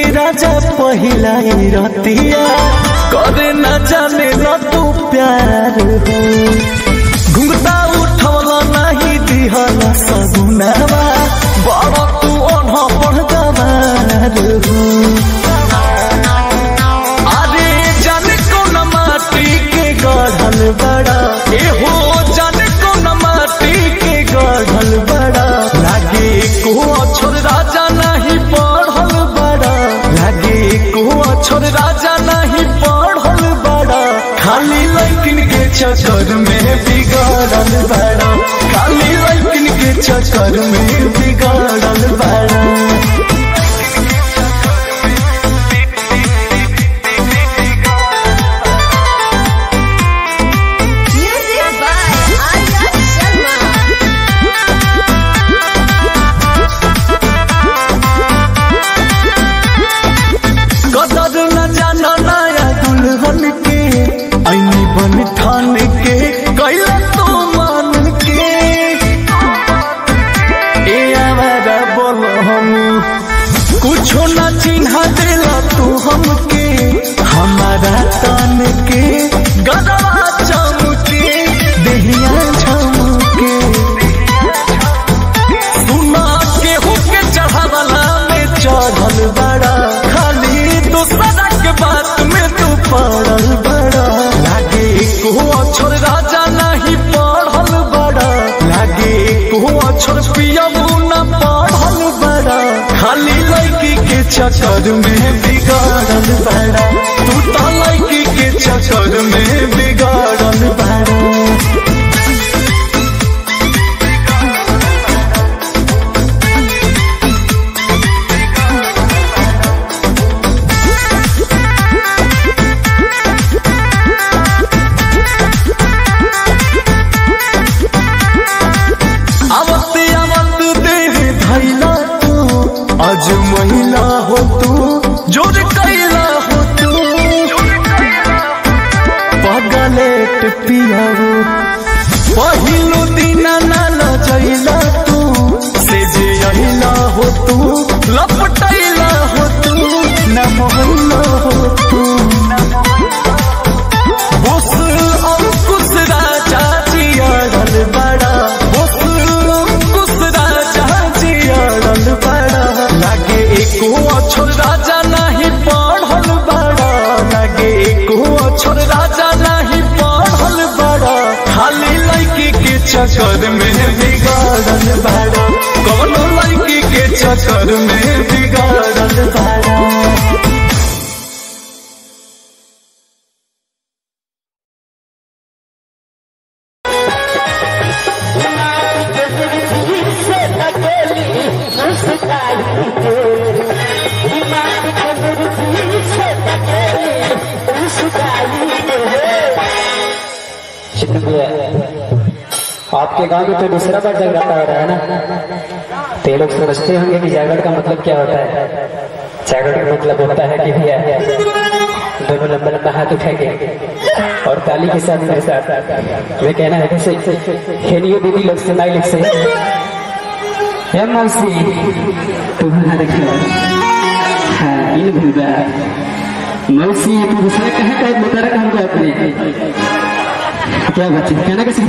के राजा पहला रतिया करे न जाने न तू प्यार हो लैकिन के चक्कर में बिगाड़ल बड़ा खाली लैकिन के चक्कर में बिगाड़ल बड़ा हमारा तन के गदवा चक्कर में बिगाड़न पैरा तू तो लड़की के चक्कर में बिगाड़न बड़ा पगलेट पियारू पहिलो दिन ना लजैला तू से जे अहिला हो तू। लपटैला चक्कर में बिगाड़ल बड़ा। कौनो लड़की के चक्कर में बिगाड़ल बड़ा। आपके गाँव में तो दूसरा बार जगराता हो रहा है ना? तो ये लोग समझते होंगे कि जागरण का मतलब क्या होता है। जागरण का मतलब होता है कि भैया, दोनों लंबा लंबा हाथ उठाएँगे और ताली के साथ मेरे साथ, मैं कहना है, जैसे खेलियो दीदी लोग से माई लोग से मौसी तुम्हारा हाँ इन मौसी, तू दूसरे कहे हमको अपने। कहना कहना कैसे